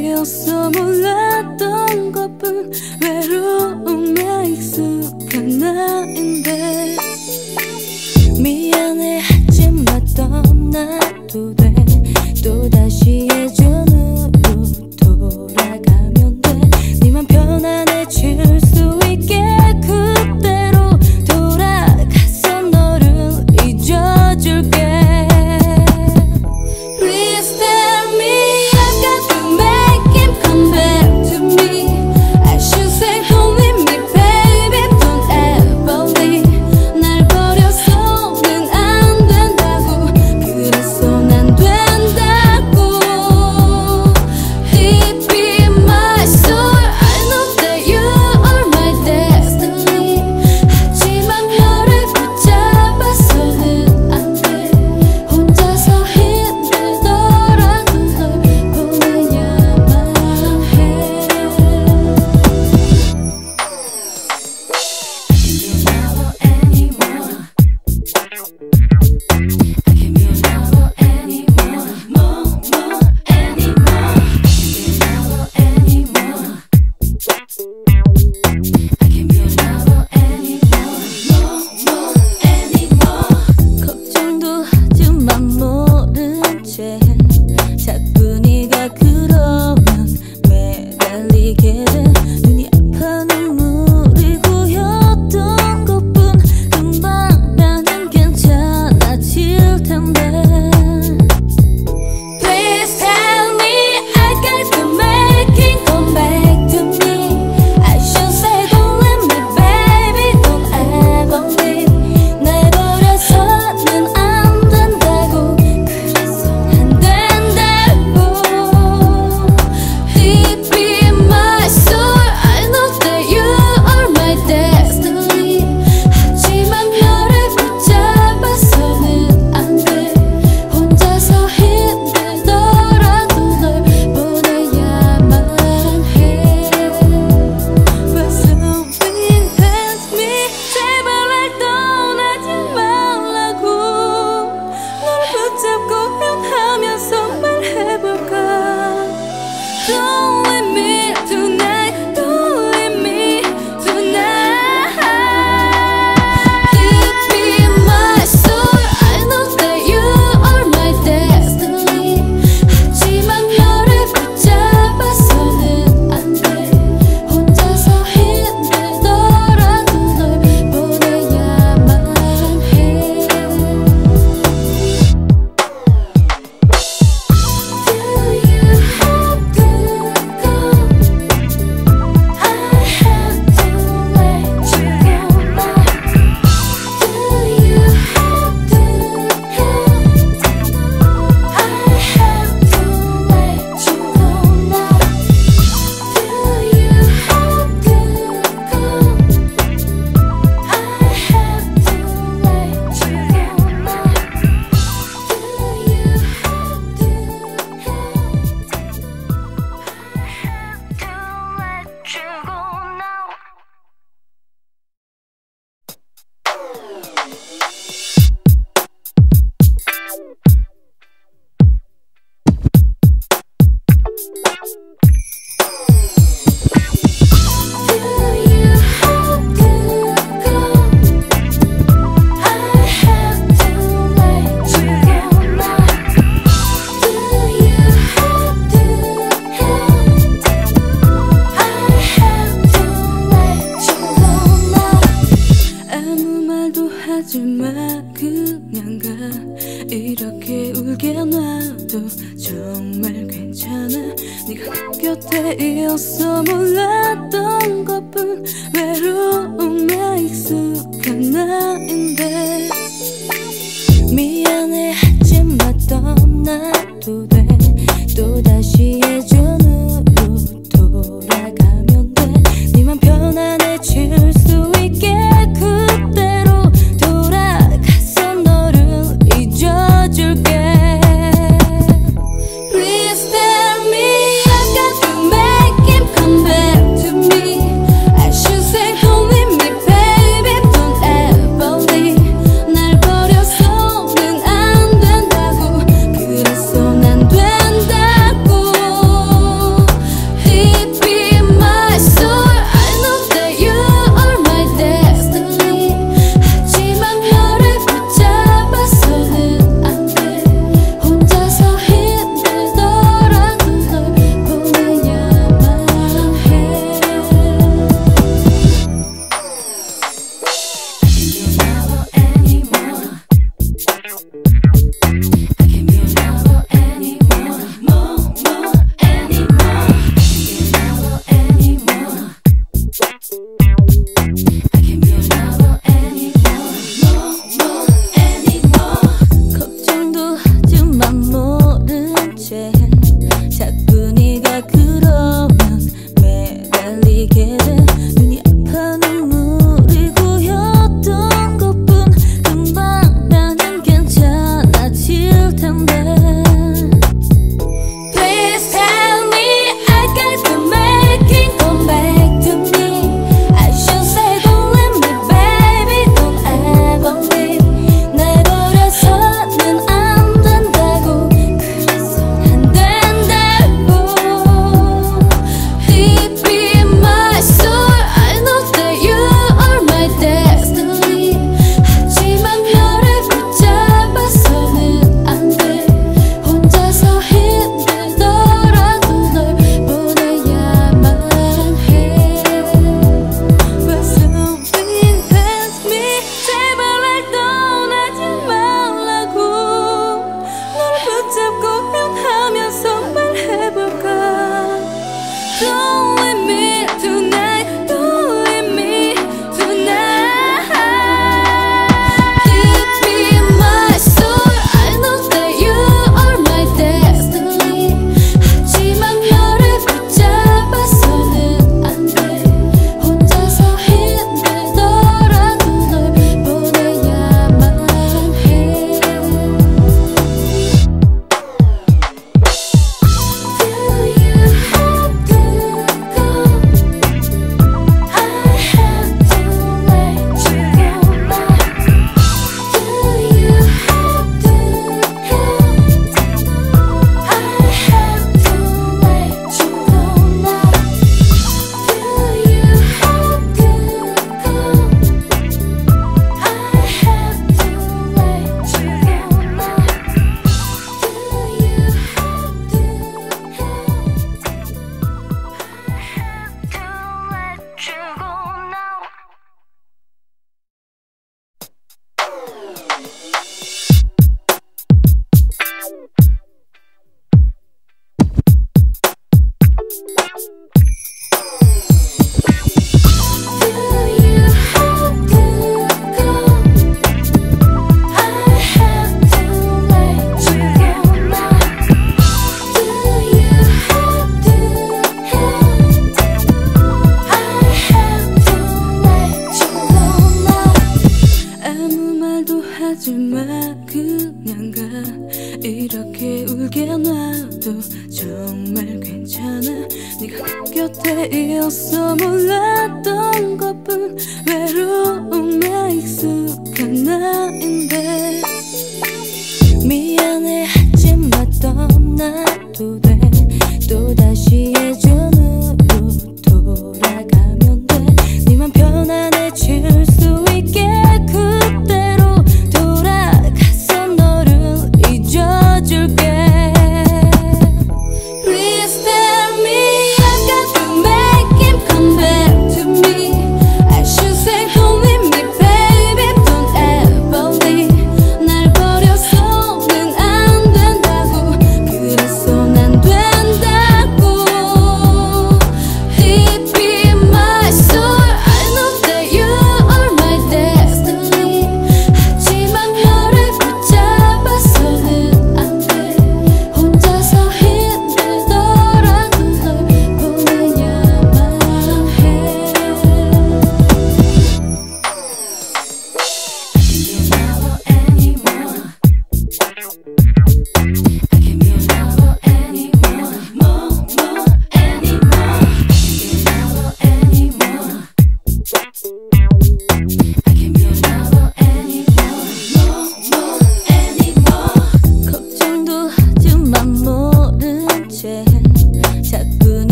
나였어 몰랐던 것뿐 외로움에 익숙한 나인데. 미안해 하지마 떠나도 돼. 또다시 해줘. 곁에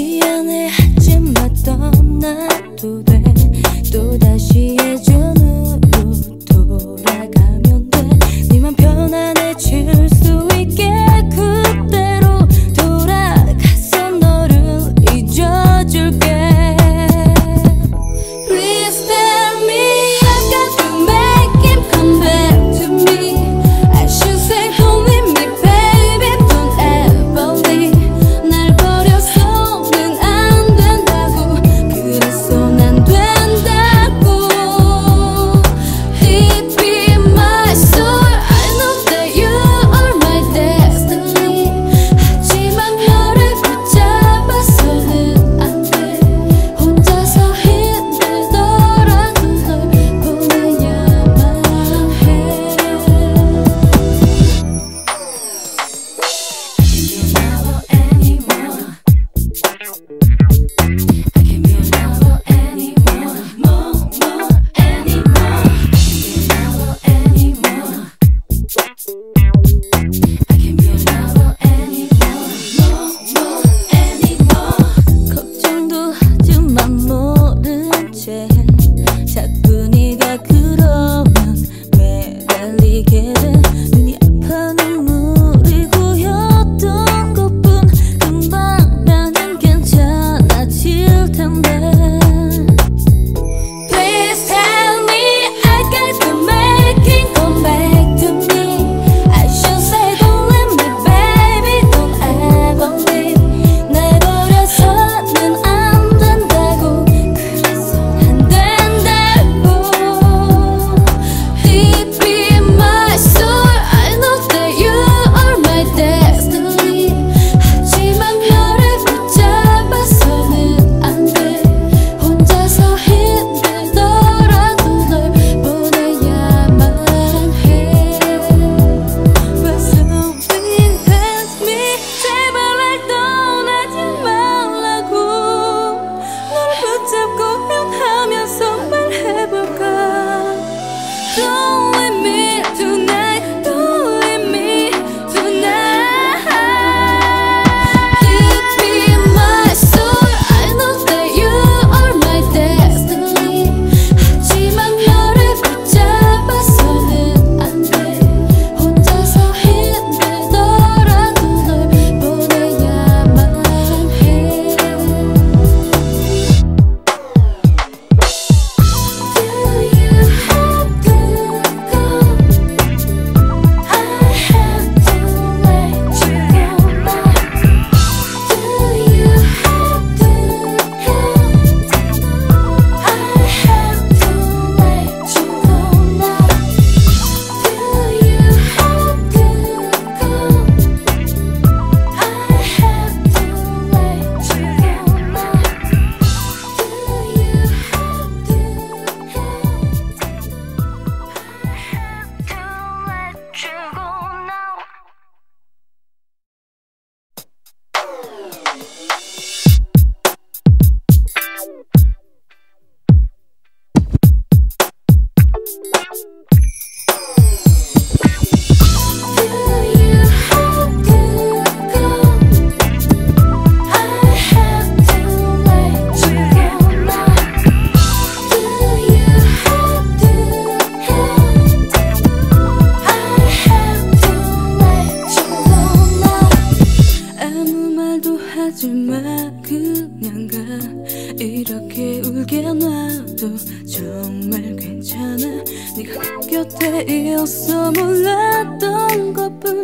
미안해. 하지마 떠나도 돼. 또다시 해줘. 나도 정말 괜찮아. 네가 곁에 있어 몰랐던 것뿐